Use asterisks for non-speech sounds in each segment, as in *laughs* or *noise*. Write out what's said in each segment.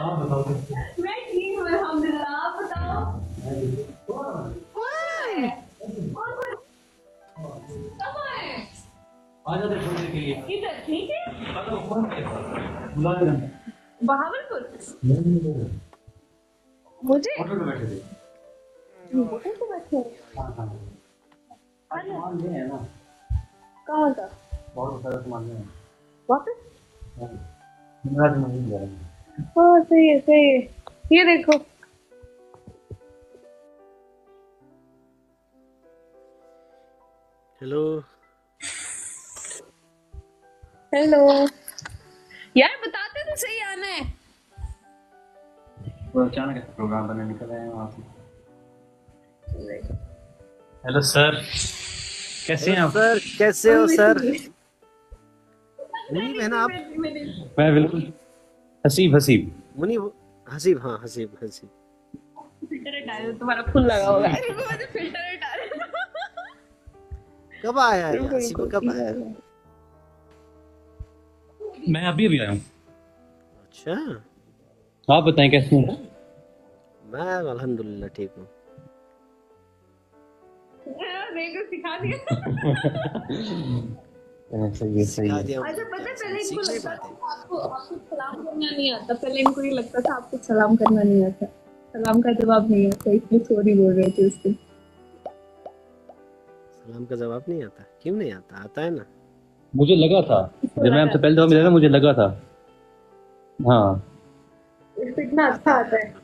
आप बताओ मैं ठीक हूँ अल्हम्दुलिल्लाह। आप बताओ? कौन है? कौन? कौन कहाँ है? आ जाते थोड़ी के लिए। ठीक है? कौन है? बुला बहावलपुर मुझे? होटल पे बैठे थे। होटल पे बैठे हो? हाँ हाँ सामान ले है ना। कहाँ का? बहुत सारा सामान ले है वापस? हाँ। मेरा नहीं जा रहा है सही है सही है। ये देखो। हेलो हेलो यार बताते तो सही आना है। वो अचानक ऐसा प्रोग्राम बने निकल आए हैं वहाँ से हेलो सर कैसे हैं आप? सर कैसे हो सर मुनीब है ना आप मैं बिल्कुल हसीब हसीब। मुनीब हसीब हाँ हसीब हसीब। दो तुम्हारा फुल लगा होगा। *laughs* कब आया है? हसीब कब आया है? मैं अभी अभी आया हूँ। अच्छा। आप बताएँ कैसे हैं? मैं अल्हम्दुलिल्लाह ठीक हूँ। देखो सिखा दिया। *laughs* *laughs* सही है सही है अच्छा पता पहले इनको लगता था आपको आपको सलाम करना नहीं आता। पहले इनको ये लगता था आपको सलाम करना नहीं आता। सलाम का जवाब नहीं आता इसलिए सॉरी बोल रहे थे उसको। सलाम का जवाब नहीं आता? क्यों नहीं आता? आता है ना। मुझे लगा था। जब मैं आपसे पहले दफ़ा मिला ना मुझे लगा था। हाँ। इतना अच्छा आता है।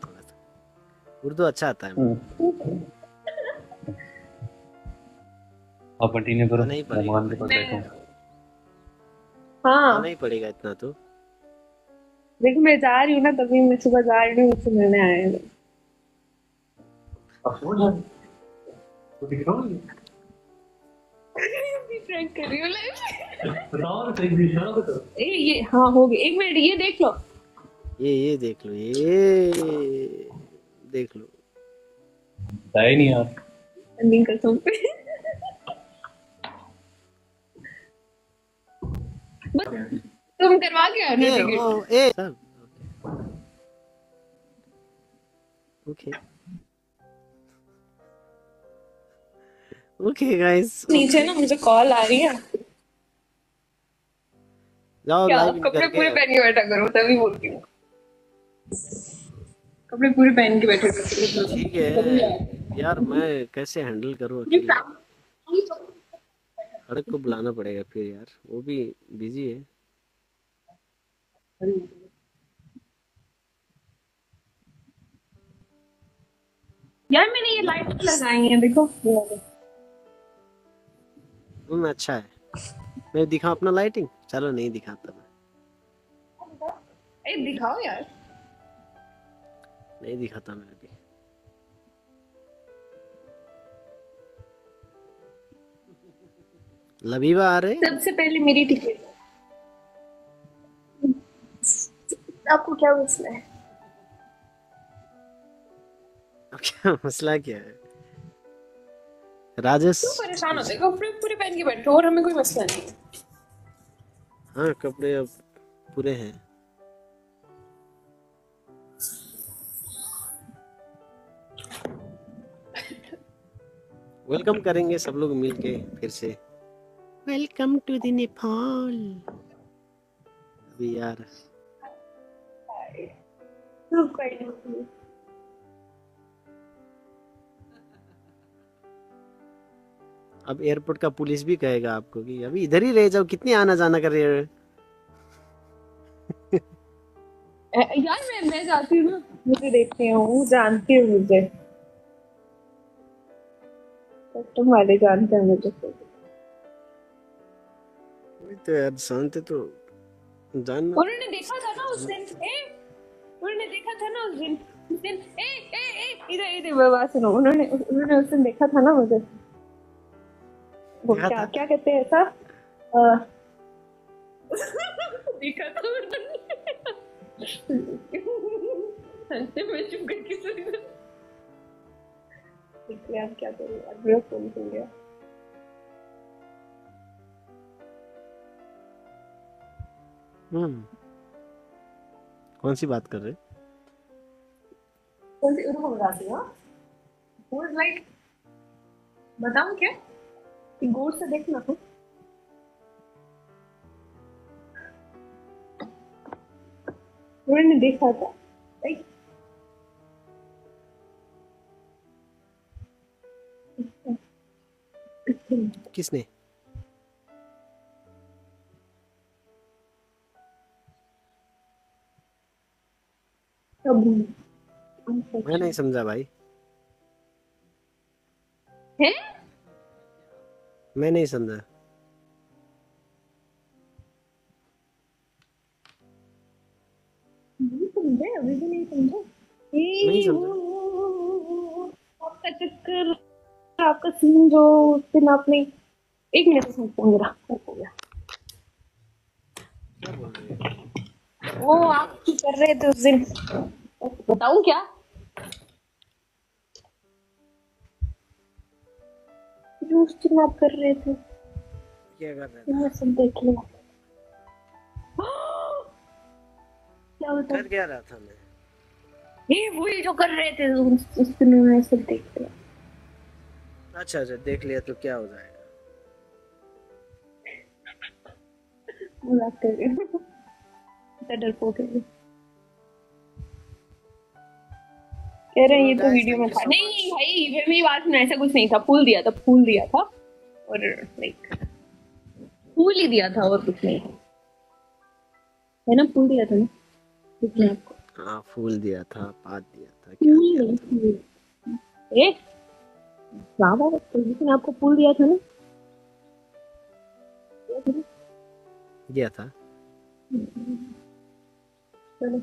उर्दू अच्छा आता है। *laughs* आप कंटिन्यू करो। नहीं। भगवान के पास बैठो। हाँ। आना ही पड़ेगा इतना तो। देखो मैं जा रही हूँ ना तभी मैं सुबह जा रही हूँ मुझसे मिलने आए हैं। तो *laughs* हूँ तो। ये हाँ हो गया एक मिनट ये देख लो। ये ये देख लो ये देख लो। नहीं यार। बस तुम करवा के आओ ना ए, टिकट ए। सब ओके ओके गाइस नीचे ना मुझे कॉल आ रही है। जाओ क्या लाइव कपड़े पूरे पहन के बैठा करो तभी बोलती हूँ। कपड़े पूरे पहन के बैठे करो। ठीक है। यार मैं कैसे हैंडल करूँ अकेले? खड़क को बुलाना पड़ेगा फिर यार वो भी बिज़ी है। यार मैंने ये लाइट लगाई है देखो। हम्म अच्छा है। मैं दिखा अपना लाइटिंग चलो नहीं दिखाता मैं। ए दिखाओ यार। नहीं दिखाता मैं अभी। लबीबा आ रहे सबसे पहले मेरी टिकट आपको क्या मसला है? क्या मसला क्या है? राजेश परेशान होते कपड़े पूरे पहन के बैठो और हमें कोई मसला नहीं। हाँ कपड़े अब पूरे हैं। *laughs* वेलकम करेंगे सब लोग मिल के फिर से। वेलकम टू द नेपाल अभी यार अब एयरपोर्ट का पुलिस भी कहेगा आपको कि अभी इधर ही रह जाओ कितनी आना जाना कर रहे हो? *laughs* यार मैं मैं जाती हूँ ना। मुझे देखती हूँ जानती हूँ मुझे। कस्टम वाले जानते हैं मुझे। तो यार शांति तो जानना उन्होंने देखा था ना उस दिन ए उन्होंने देखा था ना उस दिन उस दिन ए ए ए इधर इधर बात सुनो उन्होंने उन्होंने उस दिन देखा था ना मुझे। वो क्या क्या कहते हैं ऐसा? *laughs* देखा था उन्होंने। हँसते मैं चुप करके सुन रही हूँ। इसलिए आप क्या करें? अब मेरा फ़ोन खुल गया। हम्म। कौन सी बात कर रहे? कौन सी रुको बताती हूँ। फ़ूड लाइक बताऊँ क्या? कि गौर से देखना तो। उन्होंने देखा था? राइट किसने? मैं नहीं समझा भाई। है? मैं नहीं समझा। अभी भी नहीं समझे। नहीं समझा। वो, वो, वो, वो, वो, आपका चक्कर आपका सीन जो उस दिन आपने एक मिनट में मेरा हो गया। वो आप की कर रहे थे उस दिन। बताऊँ क्या? जो उस आप कर रहे थे। क्या कर रहे मैं सब देख लिया क्या बता कर क्या रहा था मैं? ये वही जो कर रहे थे उस उस दिन मैं सब देख लिया अच्छा अच्छा देख लिया तो क्या हो जाएगा? मज़ाक कर रही हूँ। डरपोक है कह रहे हैं ये तो वीडियो में था। नहीं भाई वे मेरी बात सुना ऐसा कुछ नहीं था। फूल दिया था फूल दिया था। और लाइक फूल ही दिया था और कुछ नहीं। है ना फूल दिया था ना? कुछ नहीं आपको। हाँ फूल दिया था पात दिया था क्या फूल दिया ए क्या बात है? तो जिसने आपको फूल दिया था ना दिया था ना? दिया था। चलो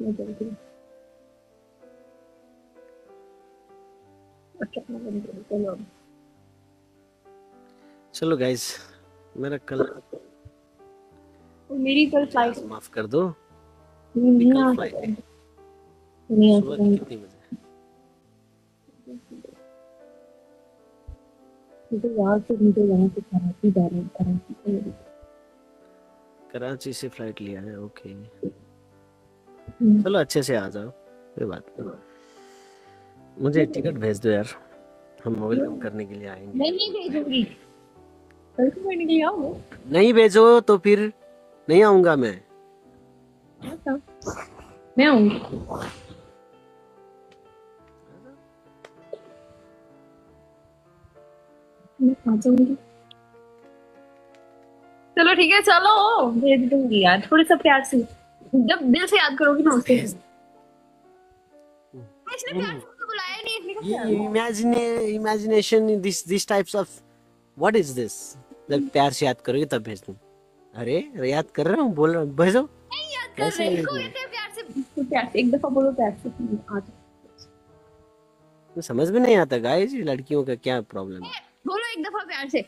मैं चलती हूँ। चलो। गाइस मेरा कल मेरी कल फ़्लाइट माफ़ कर दो नहीं आ है। सुबह सकूँगी बजे मुझे यहाँ से मुझे यहाँ से कराची जा रहे कराची से कराची से फ़्लाइट लिया है ओके हम्म। चलो अच्छे से आ जाओ कोई बात नहीं मुझे टिकट भेज दो यार। हम वेलकम करने के लिए आएँगे। नहीं भेजूँगी। कल को करने के लिए आओ नहीं भेजो तो फिर नहीं आऊँगा मैं। अच्छा। मैं आऊँगी। चलो ठीक है चलो। भेज दूँगी यार थोड़े सा प्यार से। जब दिल से याद करोगी ना उसे। इसने प्यार से तो? Imagine imagination this this types of what is this जब प्यार से याद करोगे तब भेज दूँ। अरे याद कर रहा हूँ बोल रहा हूँ भेजो। नहीं कैसे रहे नहीं इसको किया? इतने प्यार से प्यार से एक दफ़ा बोलो प्यार से तो समझ में नहीं आता गाइस लड़कियों का क्या प्रॉब्लम है बोलो एक दफ़ा प्यार से।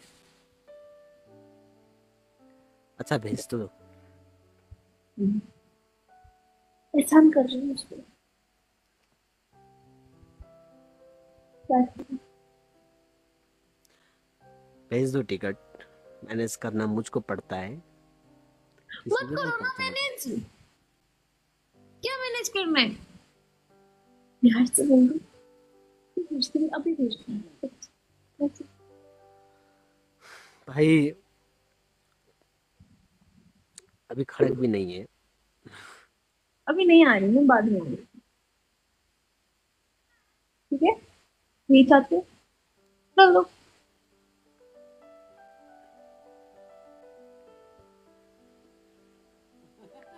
अच्छा भेज दो। एहसान कर रही हूँ उसको। भेज दो टिकट। मैनेज करना मुझको पड़ता है। मत करो ना मैनेज। क्या मैनेज करना है प्यार से बोल दो। भेजती हूँ, अभी भेजती हूँ भाई अभी खड़क भी नहीं है। अभी नहीं आ रही मैं बाद में ठीक है? नहीं चाहते। चलो।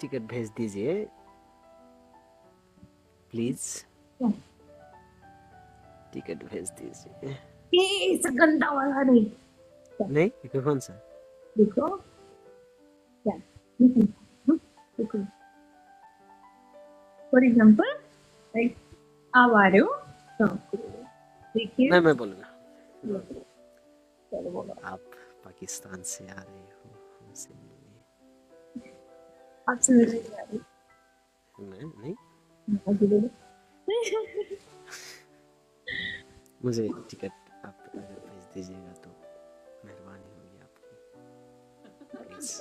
टिकट भेज दीजिए। प्लीज़। टिकट भेज दीजिए। इस गंदा वाला नहीं। नहीं ये कौन सा? देखो। क्या? देखो। हाँ, फॉर एग्ज़ाम्पल लाइक तो देखिए। मैं मैं बोलूँगा। चलो बोलो। आप पाकिस्तान से आ रहे हो हमसे मिलने आपसे मिलने जा रही मैं नहीं। हूँ बोलो। मुझे टिकट आप अगर भेज दीजिएगा तो मेहरबानी होगी आपकी।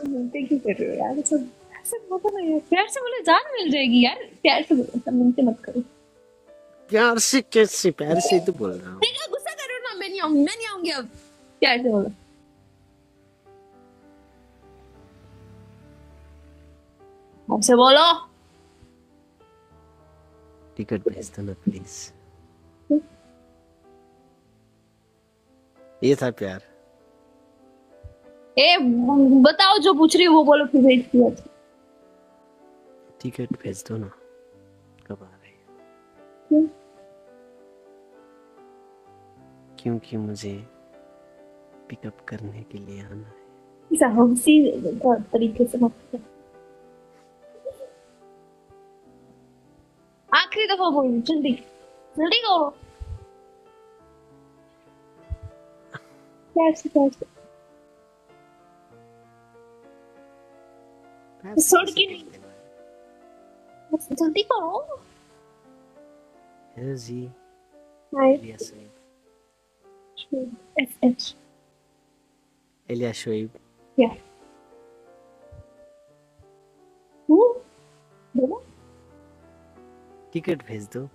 मिलते क्यों कर रहे हो यार सब ऐसे बोलो ना यार प्यार से बोलो जान मिल जाएगी यार। प्यार से बोलो सब मिलते मत करो। प्यार से कैसे प्यार से ही तो बोल रहा हूँ। गुस्सा कर ना मैं नहीं आऊँगी मैं नहीं आऊँगी अब। प्यार से बोलो? हमसे बोलो। टिकट भेज दो ना प्लीज़ ये था प्यार। ए बताओ जो पूछ रही हो वो बोलो फिर भेज दिया टिकट भेज दो ना। क्यों? क्योंकि मुझे पिकअप करने के लिए आना है। साहसी तरीके से मत आखिरी दफ़ा बोलो जल्दी जल्दी करो प्यार से प्यार से छोड़ के नहीं। जल्दी करो एस एच एलिया शोएब या हम्म बोलो टिकट भेज दो।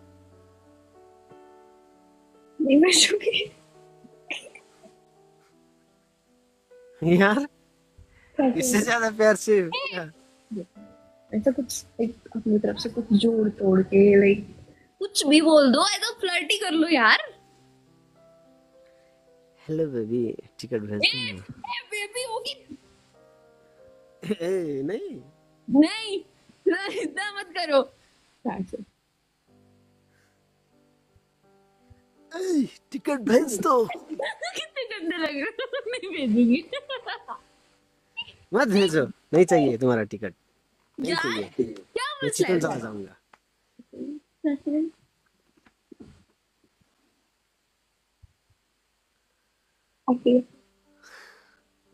नहीं छूँगी यार इससे ज़्यादा प्यार से ऐसा कुछ एक अपनी तरफ़ से कुछ जोड़ तोड़ के लाइक कुछ भी बोल दो ऐसा फ्लर्टी कर लो यार। हेलो बेबी टिकट भेज दो बेबी होगी ए, नहीं। नहीं नहीं इतना मत करो। टिकट भेज दो कितने गंदे लग रहे हो नहीं भेजूँगी। मत भेजो नहीं चाहिए तुम्हारा टिकट नहीं चाहिए। क्या मैं चिकन चला जाऊँगा। ओके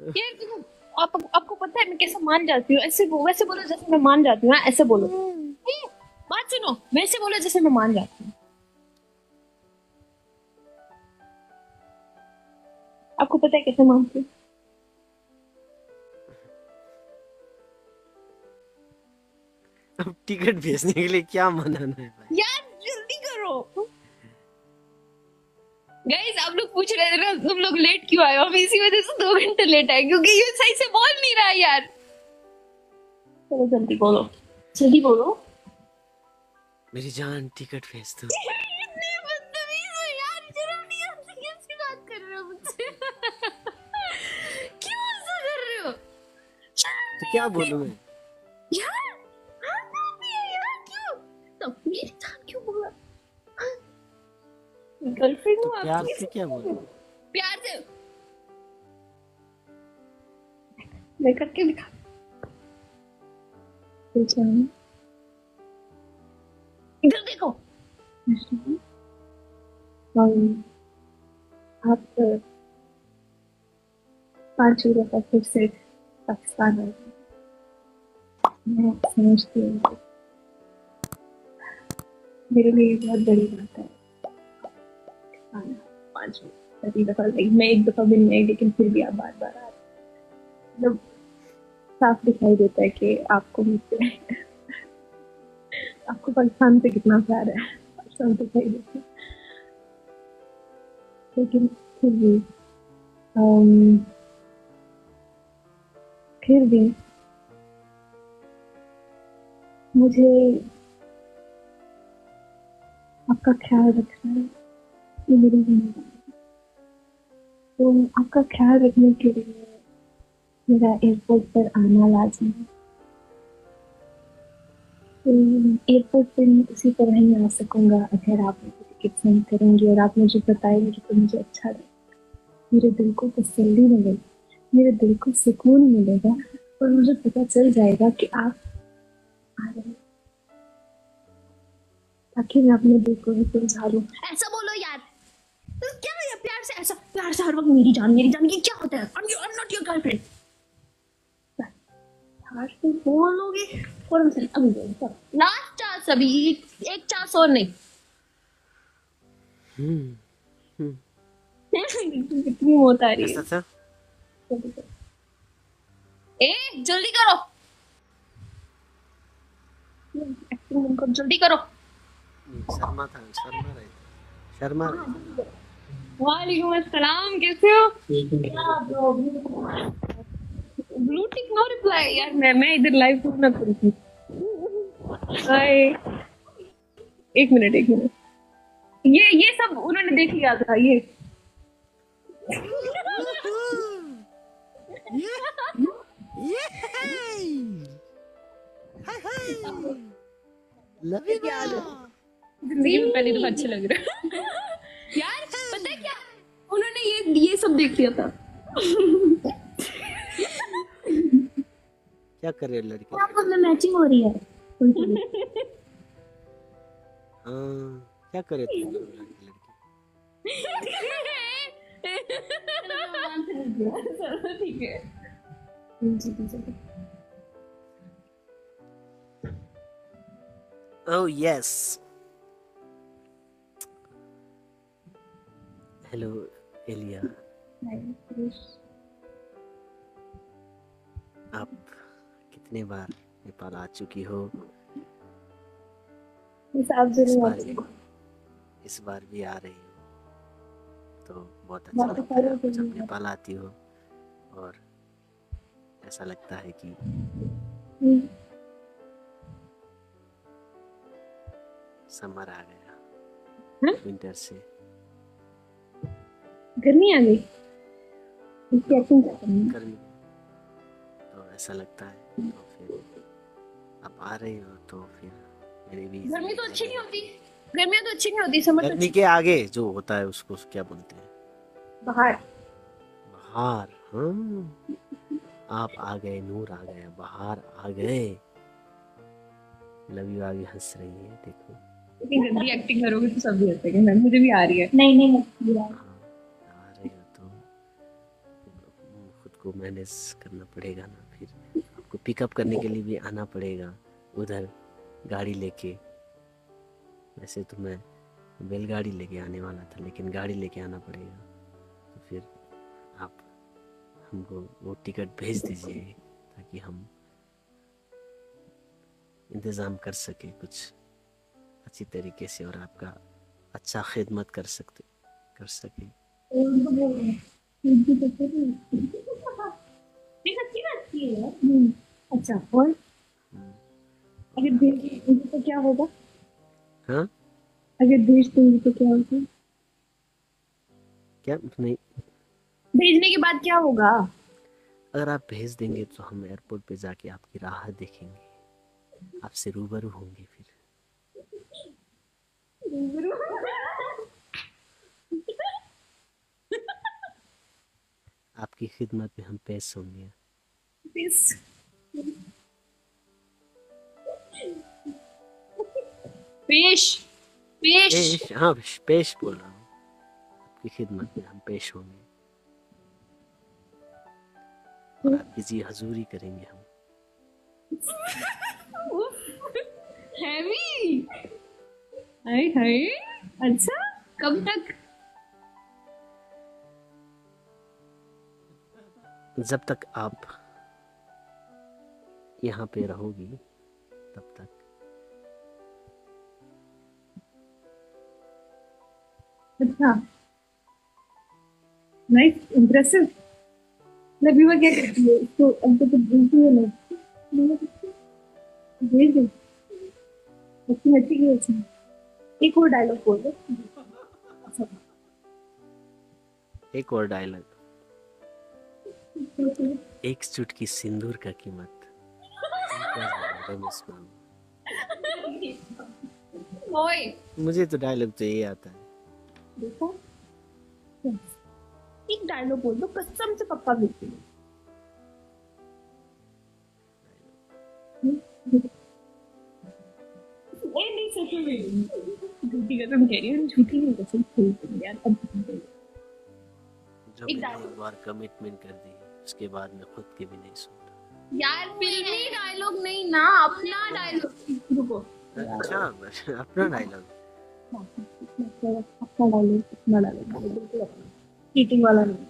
यार देखो आप आपको पता है मैं कैसे मान जाती हूँ? ऐसे वो वैसे बोलो जैसे मैं मान जाती हूँ हाँ, ऐसे बोलो। बात सुनो वैसे बोलो जैसे मैं मान जाती हूँ। आपको पता है कैसे मानती हूँ? अब टिकट भेजने के लिए क्या मनाना है भाई? यार जल्दी करो। गाइस आप लोग पूछ रहे थे ना तुम लोग लेट क्यों आए हो? हम इसी वजह से दो घंटे लेट आए क्योंकि ये सही से बोल नहीं रहा है यार। चलो जल्दी बोलो। जल्दी बोलो। मेरी जान टिकट भेज दो। *laughs* इतने बदतमीज हो यार शर्म नहीं आती कैसी बात कर रहे हो मुझसे। *laughs* क्यों ऐसा कर रहे हो? तो क्या बोलूँ मैं? यार आप है यार क्यों? तो गर्लफ्रेंड तो हूँ प्यार से क्या बोलूँ प्यार से। मैं करके दिखा इधर देखो। आप पाँच यूरो का फिर से पाकिस्तान आए मैं समझती हूँ। मेरे लिए बहुत बड़ी बात है। आना दफ़ा लाइक मैं एक दफ़ा भी नहीं लेकिन फिर भी आप बार बार आ मतलब साफ़ दिखाई देता है कि आपको मुझसे आपको पाकिस्तान से कितना प्यार है साफ़ दिखाई देता है। लेकिन फिर भी अम, फिर भी मुझे आपका ख्याल रखना है ये मेरी ज़िम्मेदारी तो आपका ख्याल रखने के लिए मेरा एयरपोर्ट पर आना लाजमी है तो एयरपोर्ट पर मैं उसी तरह ही आ सकूँगा अगर आप मुझे टिकट सेंड करेंगे और आप मुझे बताएँगे तो मुझे अच्छा लगेगा मेरे दिल को तसल्ली मिलेगी मेरे दिल को सुकून मिलेगा और मुझे पता चल जाएगा कि आप आ रहे हैं ताकि मैं अपने दिल को ही सुलझा लूँ ऐसा बोलो यार तो क्या है ये प्यार से ऐसा प्यार से हर वक्त मेरी जान मेरी जान ये क्या होता है? I'm, I'm not your girlfriend? प्यार से बोलोगे और मैं अभी बोलो लास्ट चांस अभी एक, एक चांस और नहीं। हम्म *laughs* कितनी मौत आ रही है। करो। ए जल्दी करो। एक्टिंग जल्दी करो। शर्मा था शर्मा रहे शर्मा रहे वालेकुम अस्सलाम कैसे हो? ब्लू टिक नो रिप्लाई यार मैं मैं इधर लाइव कुछ ना करूँ। हाय एक मिनट एक मिनट ये ये सब उन्होंने देख लिया था ये। ज़िंदगी में पहली दफ़ा अच्छे लग रहे *laughs* यार है उन्होंने ये ये सब देख लिया था। क्या कर रहे हो लड़के? आपस में मैचिंग हो रही है। हाँ क्या कर रहे थे लड़के? लड़के ठीक है Oh yes. हेलो एलिया आप कितने बार नेपाल आ चुकी हो? इस बार भी इस बार भी आ रही हो। तो बहुत अच्छा लगता है जब नेपाल आती हो और ऐसा लगता है कि समर आ गया? विंटर से। गर्मी आ गई। इसकी एक्टिंग क्या करनी गर्मी। तो ऐसा लगता है तो फिर आप आ रही हो तो फिर मेरी भी गर्मी तो अच्छी नहीं होती। गर्मियाँ तो अच्छी नहीं होती समर तो गर्मी के आगे जो होता है उसको क्या बोलते हैं? बाहर। बाहर हाँ आप आ गए नूर आ गया बाहर आ गए। लव यू आगे हंस रही है देखो। इतनी गंदी एक्टिंग करोगे तो सब भी हंसेंगे। मैम मुझे भी आ रही है। नहीं नहीं आ खुद को मैनेज करना पड़ेगा ना, फिर आपको पिकअप करने के लिए भी आना पड़ेगा उधर गाड़ी लेके। वैसे तो मैं बैलगाड़ी लेके आने वाला था, लेकिन गाड़ी लेके आना पड़ेगा। तो फिर आप हमको वो टिकट भेज दीजिए ताकि हम इंतज़ाम कर सके कुछ अच्छी तरीके से और आपका अच्छा खिदमत कर सकते, कर सके। है हम्म, अच्छा और? अगर भेज देंगे तो क्या होगा? हाँ? अगर भेज देंगे तो क्या होगा? क्या? नहीं। भेजने के बाद क्या होगा? अगर आप भेज देंगे तो हम एयरपोर्ट पे जाके आपकी राह देखेंगे। आपसे रूबरू होंगे फिर। आपकी खिदमत में हम पेश होंगे। Please. पेश पेश। पेश हाँ पेश बोल रहा हूँ। आपकी खिदमत में हम पेश होंगे। और आपकी जी हजूरी करेंगे हम। हैवी। हाय हाय। अच्छा कब तक? जब तक आप यहाँ पे रहोगी तब तक। अच्छा। नाइस इंप्रेसिव क्या करती है? इसको अब तो है ना भेज दो। अच्छी हँसी की अच्छी। एक और डायलॉग बोल दो। एक और डायलॉग एक चुटकी सिंदूर का कीमत। मुझे तो डायलॉग तो यही आता है। देखो। एक डायलॉग बोल दो कसम से पक्का भेजती हूँ। ए नहीं सच में झूठी कसम कह रही हूँ झूठी नहीं कसम खेल यार अब एक मैंने dialogue। एक बार कमिटमेंट कर दी उसके बाद मैं खुद के भी नहीं सुनता यार फिल्मी डायलॉग नहीं ना अपना डायलॉग रुको। अच्छा अपना डायलॉग अपना डायलॉग अपना डायलॉग बिल्कुल चीटिंग वाला नहीं।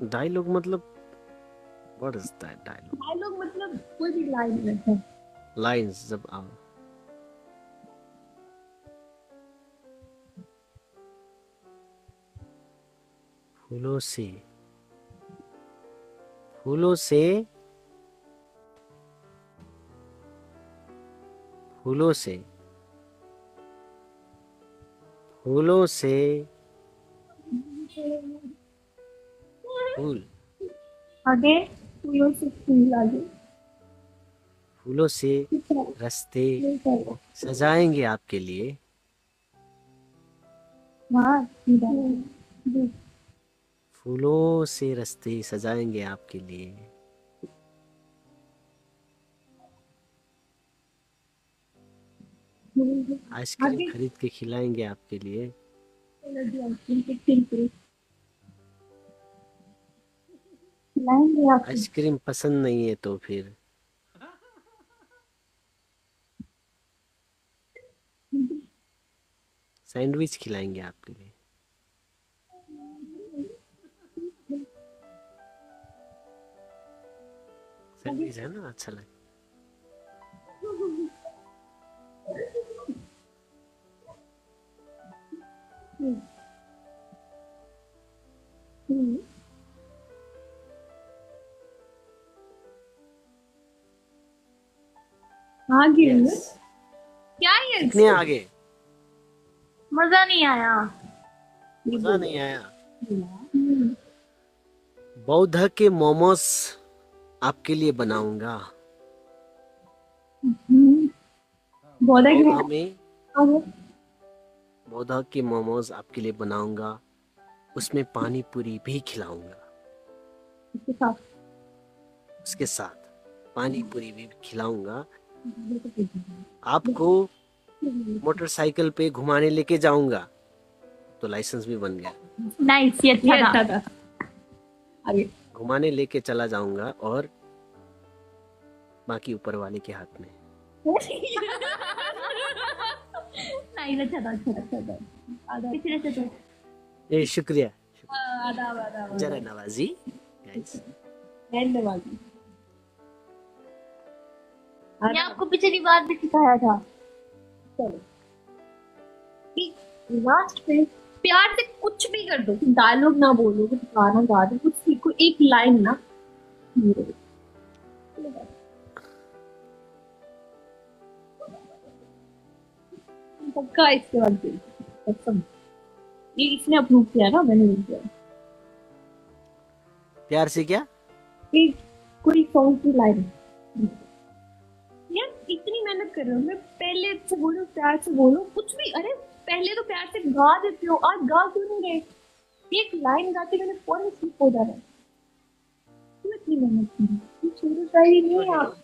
डायलॉग मतलब what is that dialogue dialogue मतलब कोई भी लाइन है। लाइंस जब आओ। फूलों से फूलों से फूलों से फूलों से फूल आगे फूलों से फूल आगे। फूलों से रास्ते सजाएँगे आपके लिए। हाँ सीधा फूलों से रास्ते सजाएँगे आपके लिए। आइसक्रीम खरीद के खिलाएँगे आपके लिए। आइसक्रीम पसंद नहीं है तो फिर। सैंडविच खिलाएँगे आपके लिए। सैंडविच है ना अच्छा लगे आगे Yes. क्या ये? कितने आगे? मज़ा नहीं आया। मज़ा नहीं आया। बौद्ध के मोमोस आपके लिए बनाऊँगा। बोला में आगे के मोमोज आपके लिए बनाऊँगा। उसमें पानी पूरी भी खिलाऊँगा। उसके साथ। पानी पूरी भी खिलाऊँगा। आपको मोटरसाइकिल पे घुमाने लेके जाऊँगा। तो लाइसेंस भी बन गया। नाइस ये अच्छा था था आगे। घुमाने लेके चला जाऊँगा और बाकी ऊपर वाले के हाथ में। अच्छा अच्छा अच्छा तो ए शुक्रिया। आधा जरा नवाजी ये आपको पिछली बार भी सिखाया था। चलो। लास्ट पे प्यार से कुछ भी कर दो डायलॉग ना बोलो कुछ गाना गा दो कुछ सीखो एक लाइन ना। पक्का इसके बाद ये इसने अप्रूव किया ना मैंने नहीं किया। प्यार से क्या? एक कोई सॉन्ग की लाइन यार इतनी मेहनत कर रहे हो मैं पहले से बोलो प्यार से बोलो कुछ भी अरे पहले तो प्यार से गा देते हो आज गा क्यों नहीं रहे? एक लाइन गाते मैंने फ़ौरन स्लिप हो जा रहा है क्यों इतनी मेहनत की? ये छोड़ो शायरी नहीं आप।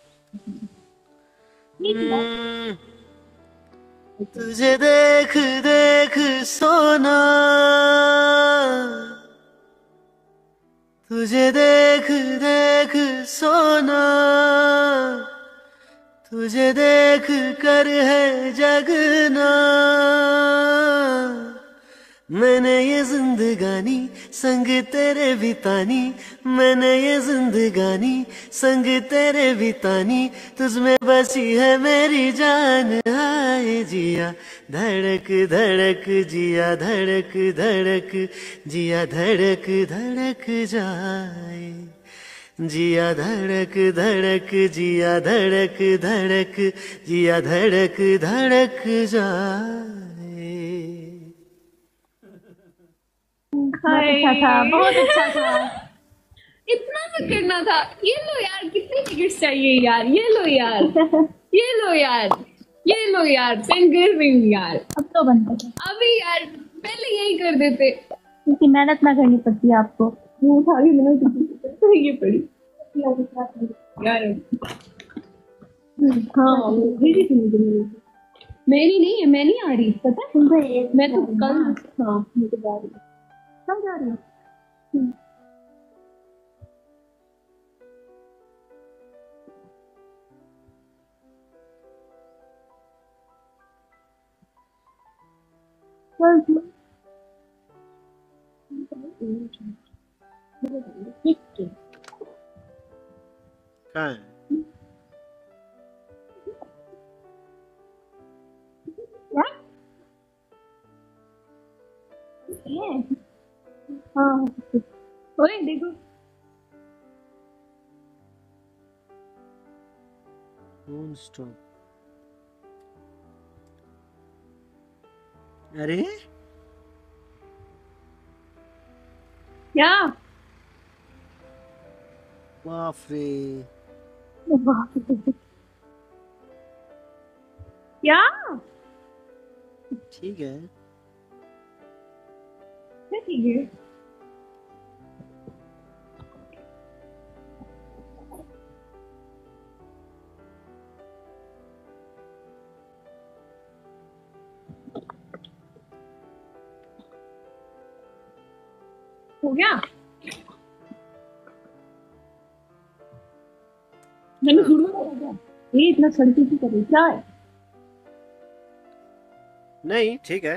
हम्म, तुझे देख देख सोना। तुझे देख देख सोना। तुझे देख कर है जगना। मैंने ये जिंदगानी, संग तेरे बितानी। मैंने ये जिंदगानी, संग तेरे बितानी। तुझमें बसी है मेरी जान। आए जिया, धड़क धड़क जिया, धड़क धड़क जिया, धड़क धड़क जाए। जिया धड़क धड़क जिया धड़क धड़क जिया धड़क धड़क जाए। अच्छा था बहुत अच्छा था। इतना करना था। ये लो यार कितनी टिकट्स चाहिए यार? ये लो यार ये लो यार ये लो यार सेंड कर यार। अब तो बनता था अभी यार पहले यही कर देते। क्योंकि मेहनत ना करनी पड़ती है आपको। वो उठा के मैंने ये पड़ी यार हाँ मुझे मेरी नहीं है मैं नहीं आ रही पता है एक मैं तो कल हाँ मैं तो जा रही कब जा रही हो कल? कहाँ है? हाँ ओए देखो फ़ोन स्टॉप अरे? क्या बाप रे क्या ठीक है क्या ठीक है हो गया ये इतना सड़की की करे क्या है। नहीं ठीक है।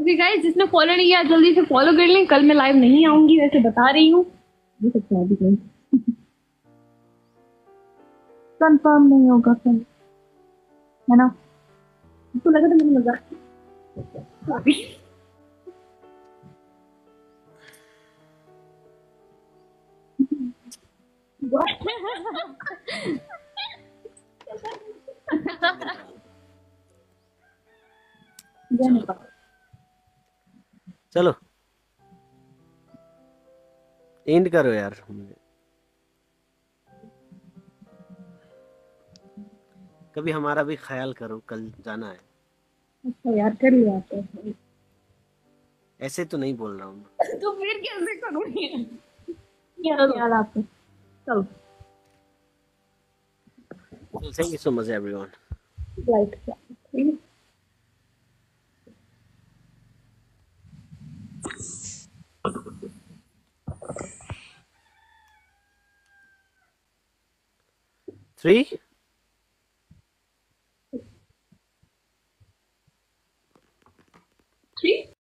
ओके गाइस जिसने फॉलो नहीं किया जल्दी से फॉलो कर लें। कल मैं लाइव नहीं आऊँगी वैसे बता रही हूँ। ये सकते हैं अभी कंफर्म *laughs* नहीं होगा कल। है ना? तो लगा था मैंने मज़ाक जाने *laughs* *laughs* चलो। एंड करो यार। कभी हमारा भी ख्याल करो कल जाना है। अच्छा यार कर लिया आपने ऐसे तो नहीं बोल रहा हूँ। *laughs* तो फिर कैसे करूँगी? यार यार आपको चलो। So thank you so much everyone. Three,